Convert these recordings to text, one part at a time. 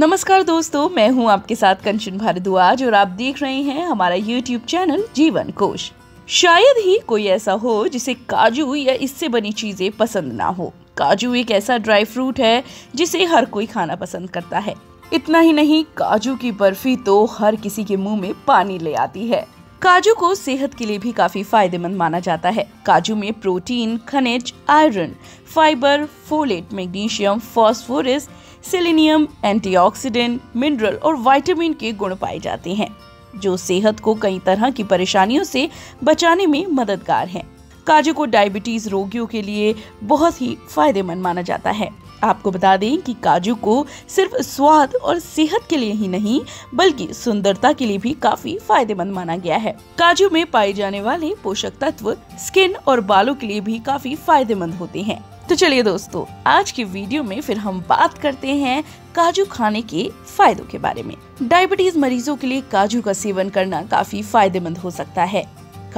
नमस्कार दोस्तों, मैं हूँ आपके साथ कंचन भारद्वाज और आप देख रहे हैं हमारा यूट्यूब चैनल जीवन कोश। शायद ही कोई ऐसा हो जिसे काजू या इससे बनी चीज़ें पसंद ना हो। काजू एक ऐसा ड्राई फ्रूट है जिसे हर कोई खाना पसंद करता है। इतना ही नहीं, काजू की बर्फ़ी तो हर किसी के मुँह में पानी ले आती है। काजू को सेहत के लिए भी काफ़ी फ़ायदेमंद माना जाता है काजू में प्रोटीन, खनिज, iron, fibre, folate, magnesium, phosphorus, selenium, antioxidant, mineral और विटामिन के गुण पाए जाते हैं, जो सेहत को कई तरह की परेशानियों से बचाने में मददगार हैं। काजू को डायबिटीज़ रोगियों के लिए बहुत ही फ़ायदेमंद माना जाता है आपको बता दें कि काजू को सिर्फ़ स्वाद और सेहत के लिए ही नहीं, बल्कि सुंदरता के लिए भी काफ़ी फ़ायदेमंद माना गया है। काजू में पाए जाने वाले पोषक तत्व, स्किन और बालों के लिए भी काफ़ी फ़ायदेमंद होते हैं। तो चलिए दोस्तों, आज की वीडियो में फिर हम बात करते हैं काजू खाने के फायदों के बारे में। डायबिटीज़ मरीजों के लिए काजू का सेवन करना काफ़ी फ़ायदेमंद हो सकता है।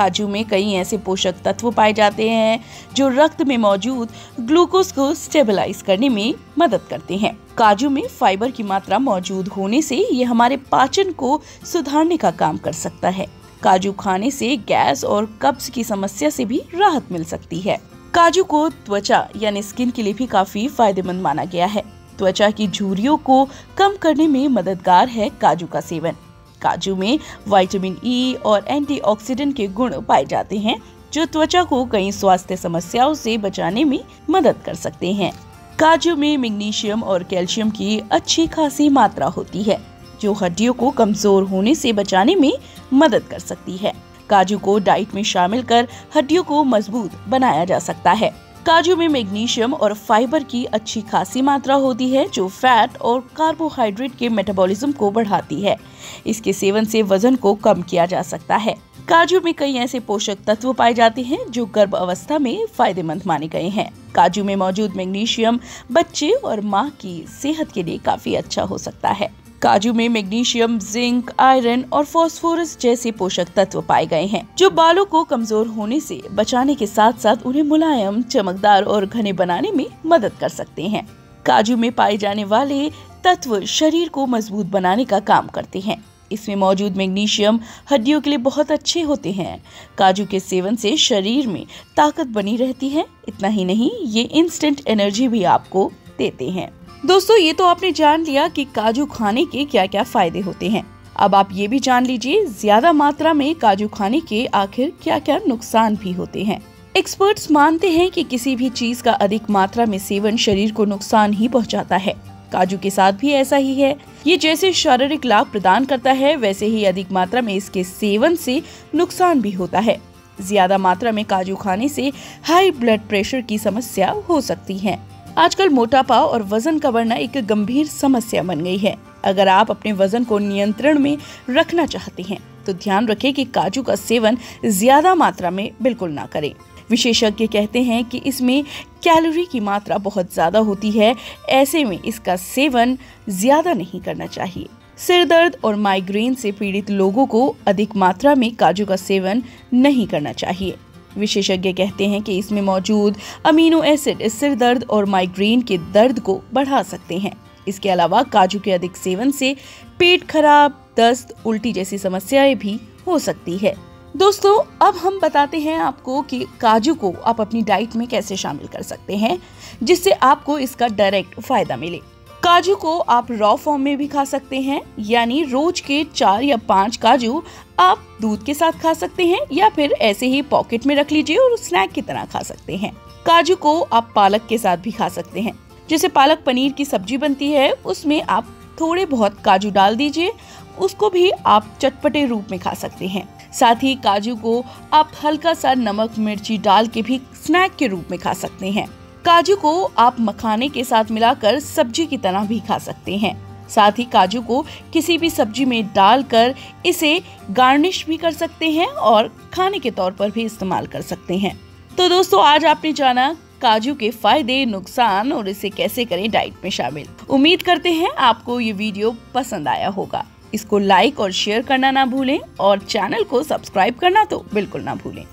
काजू में कई ऐसे पोषक तत्व पाए जाते हैं, जो रक्त में मौजूद ग्लूकोज को स्टेबलाइज करने में मदद करते हैं। काजू में फाइबर की मात्रा मौजूद होने से ये हमारे पाचन को सुधारने का काम कर सकता है। काजू खाने से गैस और कब्ज की समस्या से भी राहत मिल सकती है। काजू को त्वचा यानी स्किन के लिए भी काफ़ी फ़ायदेमंद माना गया है। त्वचा की झुर्रियों को कम करने में मददगार है काजू का सेवन। काजू में विटामिन ई e और एंटीऑक्सीडेंट के गुण पाए जाते हैं, जो त्वचा को कई स्वास्थ्य समस्याओं से बचाने में मदद कर सकते हैं। काजू में मैग्नीशियम और कैल्शियम की अच्छी खासी मात्रा होती है, जो हड्डियों को कमज़ोर होने से बचाने में मदद कर सकती है। काजू को डाइट में शामिल कर हड्डियों को मज़बूत बनाया जा सकता है। काजू में मैग्नीशियम और फाइबर की अच्छी खासी मात्रा होती है, जो फैट और कार्बोहाइड्रेट के मेटाबॉलिज्म को बढ़ाती है। इसके सेवन से वज़न को कम किया जा सकता है। काजू में कई ऐसे पोषक तत्व पाए जाते हैं, जो गर्भ अवस्था में फ़ायदेमंद माने गए हैं। काजू में मौजूद मैग्नीशियम बच्चे और माँ की सेहत के लिए काफ़ी अच्छा हो सकता है। काजू में मैग्नीशियम, जिंक, आयरन और फास्फोरस जैसे पोषक तत्व पाए गए हैं, जो बालों को कमज़ोर होने से बचाने के साथ साथ उन्हें मुलायम, चमकदार और घने बनाने में मदद कर सकते हैं। काजू में पाए जाने वाले तत्व शरीर को मज़बूत बनाने का काम करते हैं। इसमें मौजूद मैग्नीशियम हड्डियों के लिए बहुत अच्छे होते हैं। काजू के सेवन से शरीर में ताकत बनी रहती है। इतना ही नहीं, ये इंस्टेंट एनर्जी भी आपको देते हैं। दोस्तों, ये तो आपने जान लिया कि काजू खाने के क्या क्या फ़ायदे होते हैं। अब आप ये भी जान लीजिए, ज़्यादा मात्रा में काजू खाने के आखिर क्या क्या नुकसान भी होते हैं। एक्सपर्ट्स मानते हैं कि किसी भी चीज़ का अधिक मात्रा में सेवन शरीर को नुकसान ही पहुंचाता है। काजू के साथ भी ऐसा ही है। ये जैसे शारीरिक लाभ प्रदान करता है, वैसे ही अधिक मात्रा में इसके सेवन से नुकसान भी होता है। ज़्यादा मात्रा में काजू खाने से हाई ब्लड प्रेशर की समस्या हो सकती है। आजकल मोटापा और वज़न का बढ़ना एक गंभीर समस्या बन गई है। अगर आप अपने वज़न को नियंत्रण में रखना चाहते हैं तो ध्यान रखें कि काजू का सेवन ज़्यादा मात्रा में बिल्कुल ना करें। विशेषज्ञ कहते हैं कि इसमें कैलोरी की मात्रा बहुत ज़्यादा होती है, ऐसे में इसका सेवन ज़्यादा नहीं करना चाहिए। सिर दर्द और माइग्रेन से पीड़ित लोगों को अधिक मात्रा में काजू का सेवन नहीं करना चाहिए। विशेषज्ञ कहते हैं कि इसमें मौजूद अमीनो एसिड, सिर दर्द और माइग्रेन के दर्द को बढ़ा सकते हैं। इसके अलावा काजू के अधिक सेवन से पेट खराब, दस्त, उल्टी जैसी समस्याएँ भी हो सकती है। दोस्तों, अब हम बताते हैं आपको कि काजू को आप अपनी डाइट में कैसे शामिल कर सकते हैं, जिससे आपको इसका डायरेक्ट फ़ायदा मिले। काजू को आप रॉ फॉर्म में भी खा सकते हैं, यानी रोज के चार या पाँच काजू आप दूध के साथ खा सकते हैं या फिर ऐसे ही पॉकेट में रख लीजिए और स्नैक की तरह खा सकते हैं। काजू को आप पालक के साथ भी खा सकते हैं। जैसे पालक पनीर की सब्ज़ी बनती है, उसमें आप थोड़े बहुत काजू डाल दीजिए, उसको भी आप चटपटे रूप में खा सकते हैं। साथ ही काजू को आप हल्का सा नमक मिर्ची डाल के भी स्नैक के रूप में खा सकते हैं। काजू को आप मखाने के साथ मिलाकर सब्ज़ी की तरह भी खा सकते हैं। साथ ही काजू को किसी भी सब्ज़ी में डालकर इसे गार्निश भी कर सकते हैं और खाने के तौर पर भी इस्तेमाल कर सकते हैं। तो दोस्तों, आज आपने जाना काजू के फ़ायदे, नुकसान और इसे कैसे करें डाइट में शामिल। उम्मीद करते हैं आपको ये वीडियो पसंद आया होगा। इसको लाइक और शेयर करना ना भूलें और चैनल को सब्सक्राइब करना तो बिल्कुल ना भूलें।